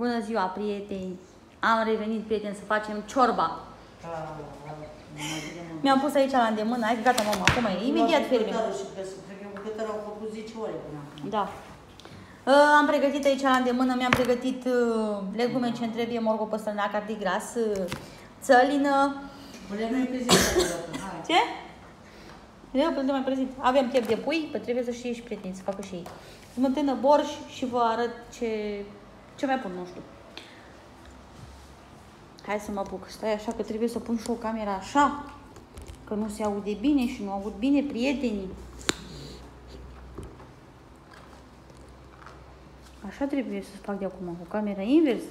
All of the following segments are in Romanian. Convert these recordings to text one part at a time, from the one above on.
Bună ziua, prieteni! Am revenit, prieteni, să facem ciorba. Da, Mi-am pus aici la îndemână. Hai, gata, mama, acum e imediat fierbem. Și că să cred că bucătărul au făcut 10 ore până acum. Da. Uh, am pregătit aici la îndemână, mi-am pregătit uh, legume ce-mi trebuie, morgă păstrăneac, ardei gras, uh, țălină. Băle, nu-i prezentă odată, hai. Ce? Eu pentru mai prezint. Avem piept de pui, pe trebuie să și și prieteni, să facă și ei. Smântână, borș și vă arăt ce, ce mai pun, nu știu. Hai să mă apuc. Stai așa că trebuie să pun și o cameră așa. Că nu se aude bine și nu aud bine prietenii. Așa trebuie să fac de acum, cu camera invers.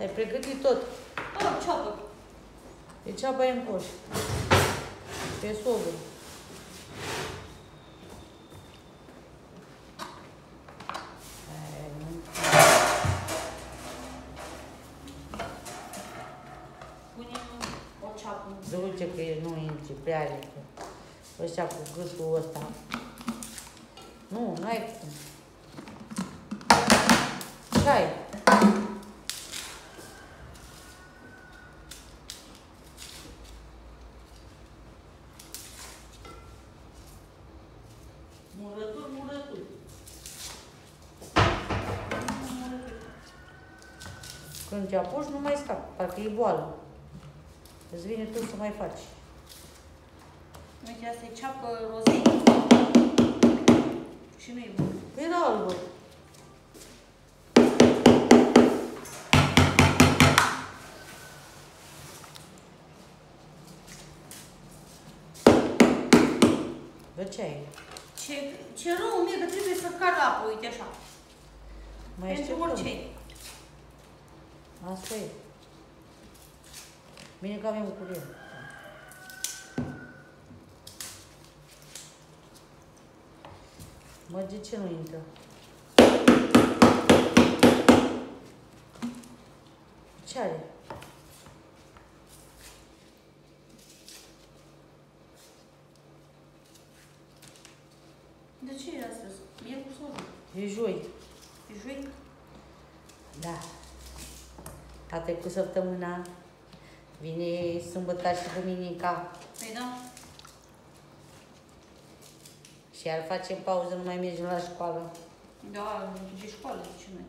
Ai pregătit tot. Oh, ceapă. E ceapa e în coș. Pe sobă. Ai, nu. Punem o ceapă. Duce că e nu intre prea repede. Ăștia cu gâtul ăsta. Nu, n-ai cum. Ce ai? Când te apuci, nu mai scapi. Parcă e boală. Îți vine tu să mai faci. Uite, asta e ceapă rozei. Și nu e bun. Era albă. Bă, ce ai? Ce, ce rău mie că trebuie să car apă, uite așa. Mai Pentru așteptăm. orice. Asta e. Bine că avem curent. Mă, de ce nu intră? Ce are? De ce e astăzi? E cu sorul. E joi. E joi? Da. A trecut săptămâna. Vine sâmbătă și duminica. Păi da. Și iar facem pauză, nu mai mergem la școală. Da, de școală, ce noi.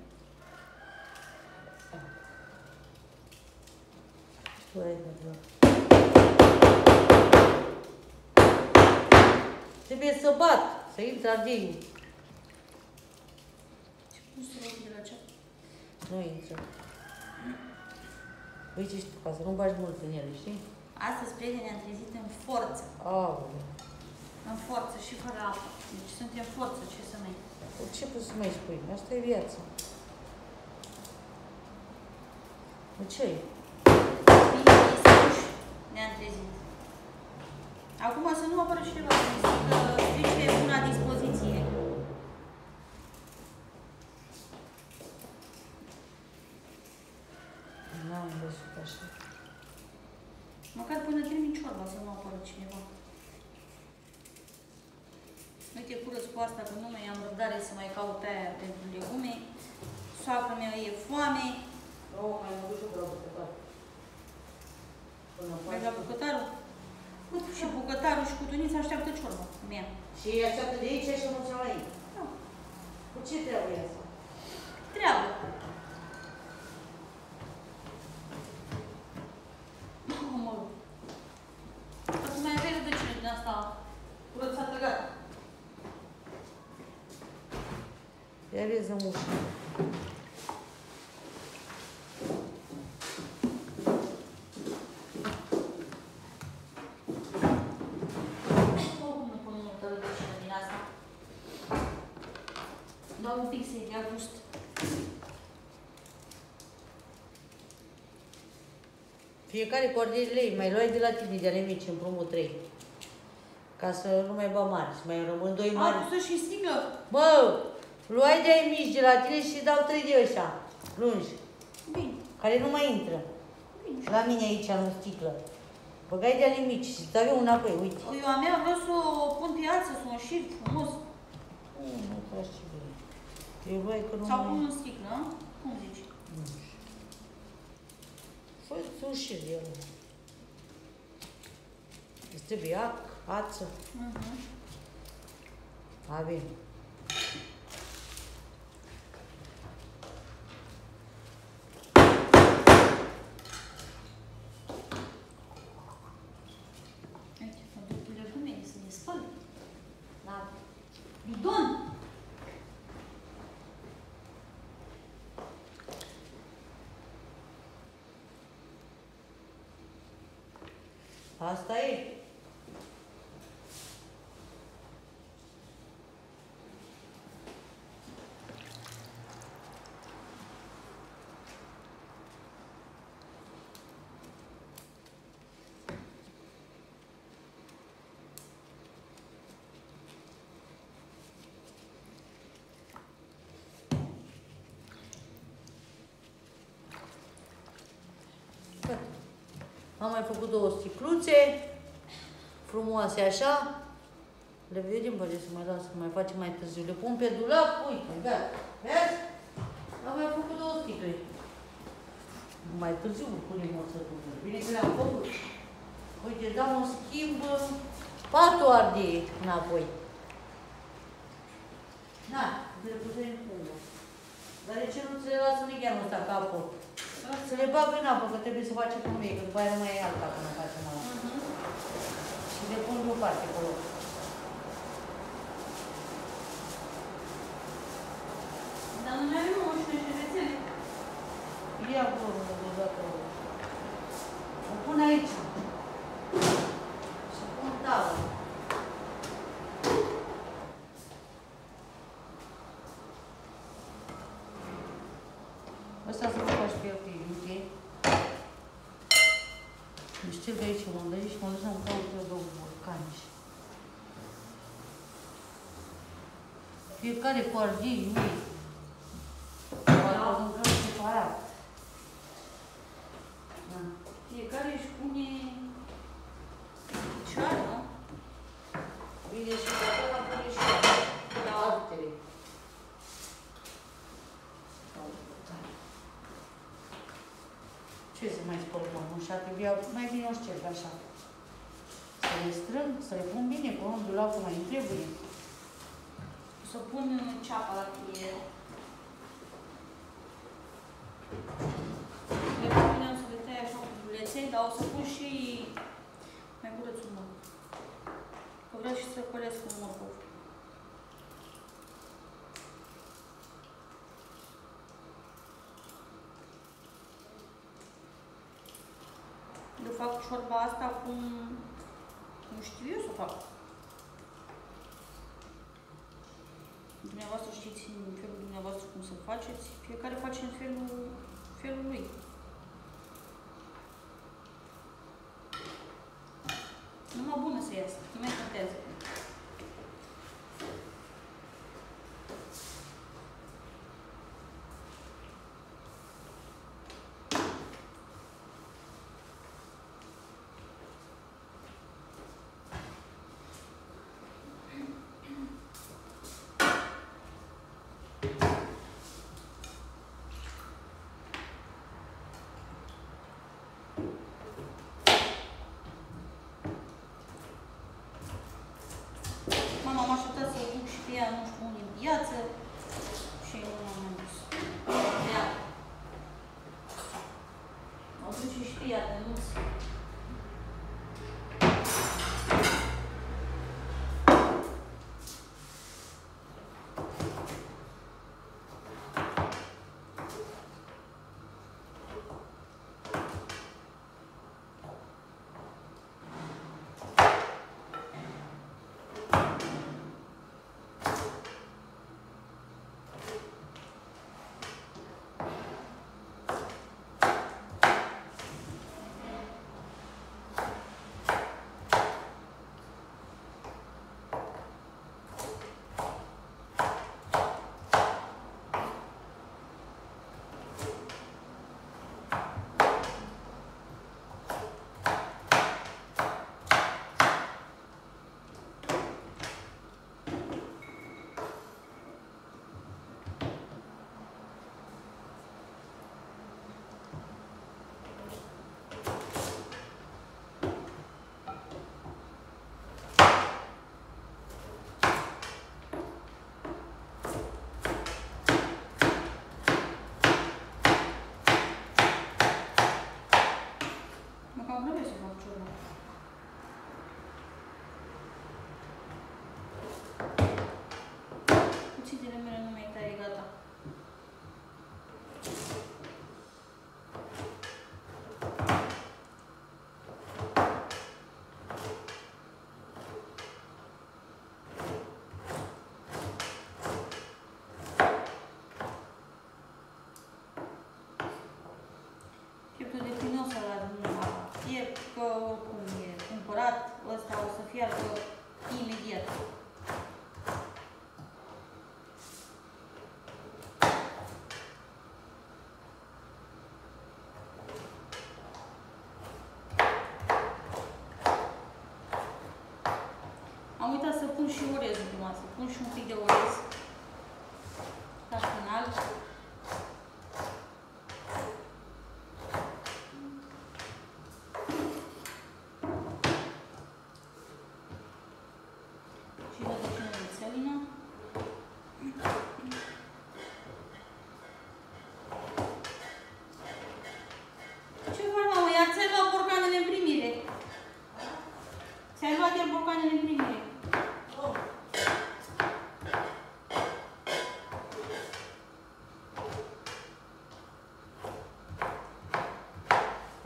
Băi, bă, bă. Trebuie să bat, să intre ardeiul. Ce pun să rog de la ceapă? Nu intră. Uite și tu, ca să nu bagi mult în ele, știi? Astăzi, prieteni, am trezit în forță. Aoleu. În forță și fără apă. Deci suntem în forță, ce să mai... Ce poți să mai spui? Asta e viața. De ce e? Bine, dispuși, ne-am trezit. Acum să nu apară cineva să ne zică strice una dispoziție. N-am văzut așa. Măcar până termin ciorba să nu apară cineva. Uite, curăț cu asta, că nu mai am răbdare să mai caut pe aia pentru legume. Soacră mea e foame. Oh, mai mă duc și vreau bucătar. Până Mergi la faci- bucătarul? Și bucătarul și cutunița așteaptă ciorba mea. Și așteaptă de aici și nu la ei. Da. Cu ce treabă e asta? Treabă. Mamă. Acum mai aveai rădăcină din asta curățată, gata. Ia vezi în ușă. Oricum nu pun multă rădăcină din asta. Doar un pic să-i dea gust. Fiecare cu ardei lei, mai luai de la tine de ale mici, împrumut 3. Ca să nu mai bă mari, să mai rămân doi A, mari. pus și sticlă. Bă, luai de ai mici de la tine și dau trei de ăștia, lungi, Bine, care nu mai intră. bine. La mine aici, în sticlă. Băgai de ale mici și îți eu înapoi, uite. Eu a mea vreau să o pun pe ață, să o înșir frumos. Mm, Nu faci ce vrei. Eu voi că nu Sau mai... pun în sticlă, a? cum zici? Nu știu. Fă sușiri de el. Îți trebuie ac, ață. Mhm. Avem. Aici, mă duc pe legumele să ne spăl. La bidon. Asta e. Am mai făcut două sticluțe frumoase așa. Le vedem, poate să mai las, să mai facem mai târziu. Le pun pe dulap, uite, gata. Vezi? Am mai făcut două sticle. Mai târziu punem o să pun. Bine că le-am făcut. Uite, dau un schimb, patul arde înapoi. Na, le putem pune. Dar de ce nu ți le lasă nici ăsta capul? Să le bag în apă, că trebuie să facem cum e, că după aia nu mai e alta până facem ala. Mhm. Și le pun deoparte acolo. Dar nu mai avem o ușă și rețele. Ia acolo, de dată. O pun aici. Și pun tavă. Ăsta să fac și pe el pe iute. Nu știu de aici unde e și mă duc să-mi caut eu două borcani. Fiecare cu ardei lui. Poate mâncăm separat. Da. Fiecare își pune picioare, nu? Bine și pe acela pune și la altele. Ce să mai spun mămușa? Trebuia mai bine o șterg așa. Să le strâng, să le pun bine pe un dulap cum mai îmi trebuie. O să pun ceapa la tine. Le punem să le tai așa cu buleței, dar o să pun și mai curățul mult. Că vreau și să colesc un morcov. Eu fac ciorba asta cum, cum știu eu să o fac. Dumneavoastră știți în felul dumneavoastră cum să faceți, fiecare face în felul, felul lui. Numai bună să iasă, nu mai contează. Am uitat să pun și orezul pe masă. Pun și un pic de orez.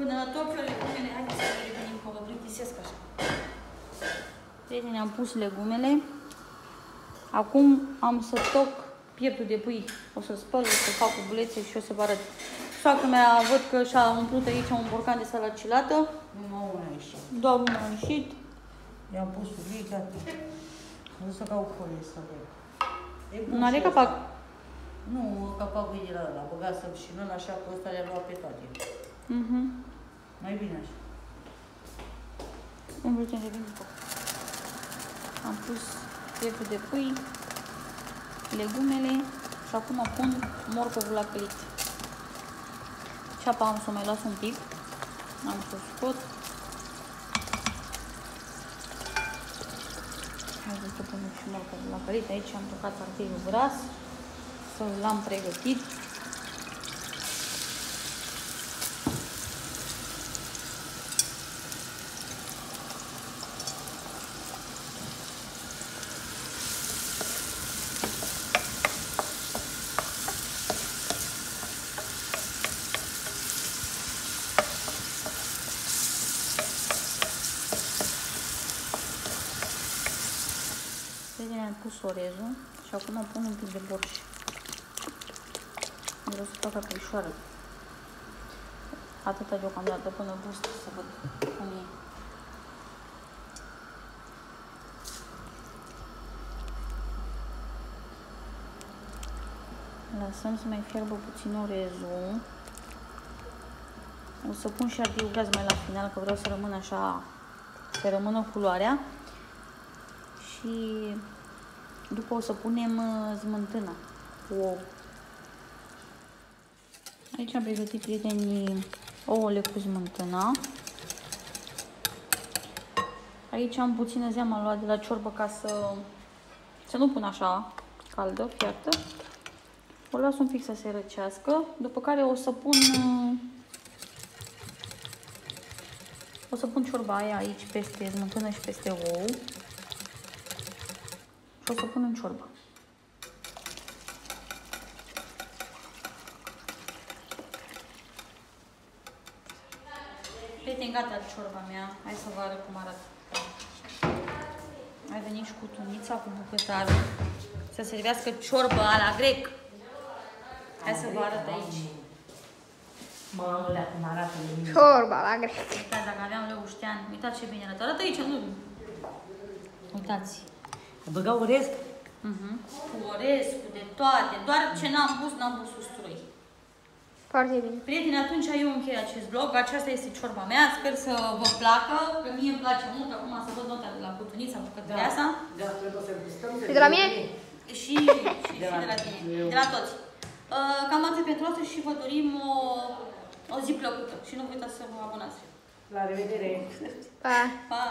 Până la tot felul legumele, haideți să ne revenim, că mă plictisesc așa. Prieteni, am pus legumele. Acum am să toc pieptul de pui. O să spăl, o să fac cu bulețe și o să vă arăt. Soacră mea văd că și-a umplut aici un borcan de salacilată. Numai una a ieșit. Doar unul a ieșit. I-am pus ulei, gata. Am zis să caut folie să avem. E bun Nu are și capac. ăsta. Nu, capacul e de la ăla. Băga să și nu așa că ăsta le-a luat pe toate. Mhm. Mai bine așa. Îmi vrut să revin un pic. Am pus pieptul de pui, legumele și acum pun morcovul la călit. Ceapa am să o mai las un pic. Am să o scot. Haideți să punem și morcovul la călit. Aici am tocat ardeiul gras. Să l-am pregătit. Vedem, am pus orezul și acum pun un pic de borș. Vreau să fac aprișoară. Atâta deocamdată până gust să văd cum e. Lăsăm să mai fierbă puțin orezul. O să pun și ardeiul gaz mai la final, că vreau să rămână așa, să rămână culoarea. Și după o să punem uh, smântâna cu ou. Aici am pregătit, prietenii, ouăle cu smântâna. Aici am puțină zeamă am luat de la ciorbă ca să, să nu pun așa caldă, fiartă. O las un pic să se răcească, după care o să pun uh, o să pun ciorba aia aici peste smântână și peste ou. Și o să pun în ciorbă. Prieteni, gata ciorba mea. Hai să vă arăt cum arată. Mai venit și cu tunița, cu bucătarul. Să servească ciorbă la grec. Hai să vă arăt aici. Mamă, lea cum arată de mine. Ciorba la grec. Uitați, dacă aveam leuștean, uitați ce bine arată. Arată aici, nu. Uitați. Băga orez? Mhm. Cu orez, cu de toate. Doar ce n-am pus, n-am pus usturoi. Foarte bine. Prieteni, atunci eu închei acest vlog. Aceasta este ciorba mea. Sper să vă placă. Că mie îmi place mult. Acum să văd nota de la Cutunița, bucătăreasa. Da, trebuie să stăm să Și de la mine? Și, și, și De la de la tine. eu. De la toți. Uh, Cam atât pentru astăzi și vă dorim o, o zi plăcută. Și nu uitați să vă abonați. La revedere! Pa. Pa!